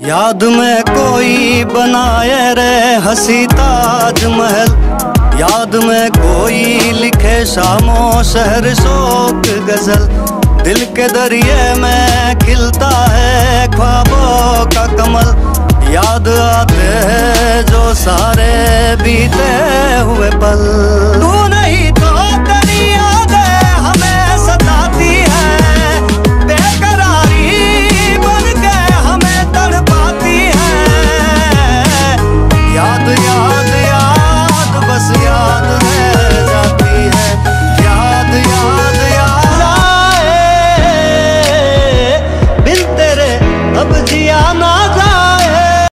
याद में कोई बनाए रे हसी ताजमहल याद में कोई लिखे शामो शहर शोक गज़ल। दिल के दरिए में खिलता है ख्वाबों का कमल। याद आते हैं जो सारे बीते